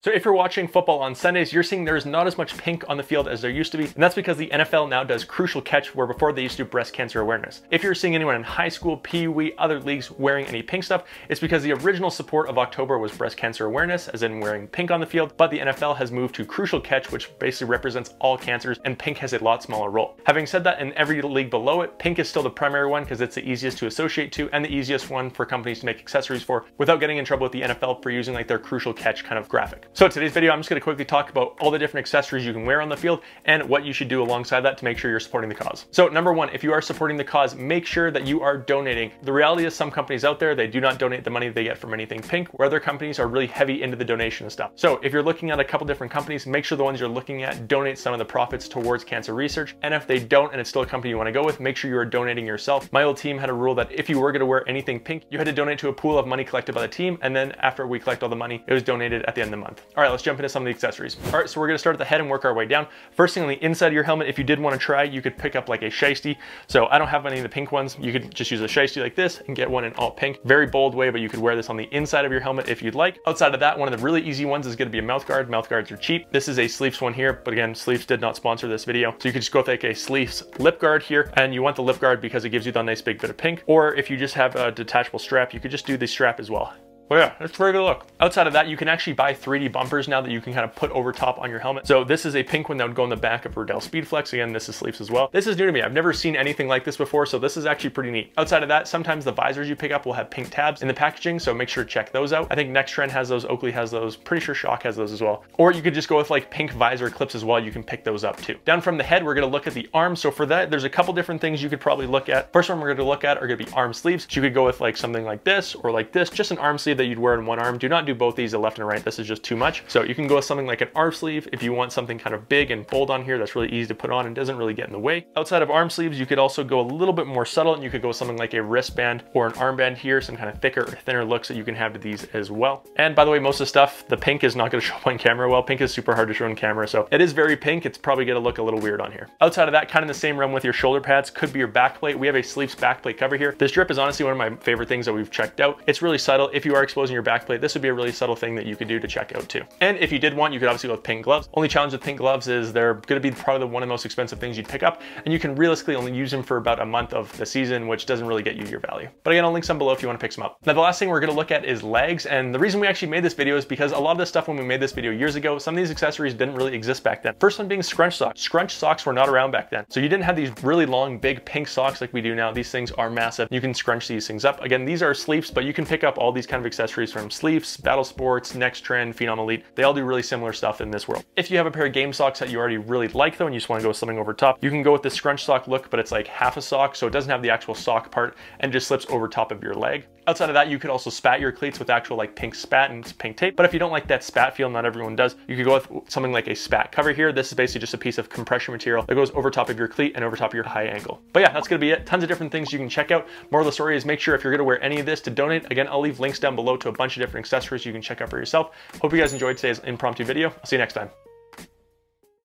So if you're watching football on Sundays, you're seeing there's not as much pink on the field as there used to be, and that's because the NFL now does crucial catch where before they used to do breast cancer awareness. If you're seeing anyone in high school, pee wee, other leagues wearing any pink stuff, it's because the original support of October was breast cancer awareness, as in wearing pink on the field, but the NFL has moved to crucial catch, which basically represents all cancers, and pink has a lot smaller role. Having said that, in every league below it, pink is still the primary one because it's the easiest to associate to and the easiest one for companies to make accessories for without getting in trouble with the NFL for using like their crucial catch kind of graphic. So today's video, I'm just gonna quickly talk about all the different accessories you can wear on the field and what you should do alongside that to make sure you're supporting the cause. So number one, if you are supporting the cause, make sure that you are donating. The reality is some companies out there, they do not donate the money they get from anything pink, where other companies are really heavy into the donation and stuff. So if you're looking at a couple different companies, make sure the ones you're looking at donate some of the profits towards cancer research. And if they don't, and it's still a company you wanna go with, make sure you are donating yourself. My old team had a rule that if you were gonna wear anything pink, you had to donate to a pool of money collected by the team. And then after we collect all the money, it was donated at the end of the month. All right, let's jump into some of the accessories. All right, so we're gonna start at the head and work our way down. First thing on the inside of your helmet, if you did wanna try, you could pick up like a shiesty. So I don't have any of the pink ones. You could just use a shiesty like this and get one in all pink. Very bold way, but you could wear this on the inside of your helmet if you'd like. Outside of that, one of the really easy ones is gonna be a mouth guard. Mouth guards are cheap. This is a Sleefs one here, but again, Sleefs did not sponsor this video. So you could just go with like a Sleefs lip guard here, and you want the lip guard because it gives you that nice big bit of pink. Or if you just have a detachable strap, you could just do the strap as well. Well, yeah, it's a very good look. Outside of that, you can actually buy 3D bumpers now that you can kind of put over top on your helmet. So this is a pink one that would go in the back of Riddell Speedflex. Again, this is Sleefs as well. This is new to me. I've never seen anything like this before, so this is actually pretty neat. Outside of that, sometimes the visors you pick up will have pink tabs in the packaging, so make sure to check those out. I think NXTRND has those, Oakley has those, pretty sure SHOC has those as well. Or you could just go with like pink visor clips as well. You can pick those up too. Down from the head, we're gonna look at the arms. So for that, there's a couple different things you could probably look at. First one we're gonna look at are gonna be arm sleeves. So you could go with like something like this or like this, just an arm sleeve that you'd wear in one arm do not do both these, the left and right. This is just too much. So you can go with something like an arm sleeve if you want something kind of big and bold on here that's really easy to put on and doesn't really get in the way. Outside of arm sleeves, you could also go a little bit more subtle and you could go with something like a wristband or an armband here, some kind of thicker or thinner looks that you can have to these as well. And by the way, most of the stuff, the pink is not gonna show up on camera well. Pink is super hard to show on camera, so it is very pink. It's probably gonna look a little weird on here. Outside of that, kind of the same realm with your shoulder pads, could be your back plate. We have a Sleefs back plate cover here. This drip is honestly one of my favorite things that we've checked out. It's really subtle. If you are exposing your back plate, this would be a really subtle thing that you could do to check out too. And if you did want, you could obviously go with pink gloves. Only challenge with pink gloves is they're gonna be probably one of the most expensive things you'd pick up, and you can realistically only use them for about a month of the season, which doesn't really get you your value. But again, I'll link some below if you wanna pick some up. Now the last thing we're gonna look at is legs, and the reason we actually made this video is because a lot of this stuff when we made this video years ago, some of these accessories didn't really exist back then. First one being scrunch socks. Scrunch socks were not around back then. So you didn't have these really long, big pink socks like we do now. These things are massive. You can scrunch these things up. Again, these are Sleefs, but you can pick up all these kind of accessories from Sleefs, battle sports, NXTRND, phenom elite. They all do really similar stuff in this world. If you have a pair of game socks that you already really like though, and you just wanna go with something over top, you can go with the scrunch sock look, but it's like half a sock, so it doesn't have the actual sock part and just slips over top of your leg. Outside of that, you could also spat your cleats with actual like pink spat and pink tape. But if you don't like that spat feel, not everyone does, you could go with something like a spat cover here. This is basically just a piece of compression material that goes over top of your cleat and over top of your high ankle. But yeah, that's gonna be it. Tons of different things you can check out. More of the story is make sure if you're gonna wear any of this to donate, again, I'll leave links down below to a bunch of different accessories you can check out for yourself. Hope you guys enjoyed today's impromptu video. I'll see you next time.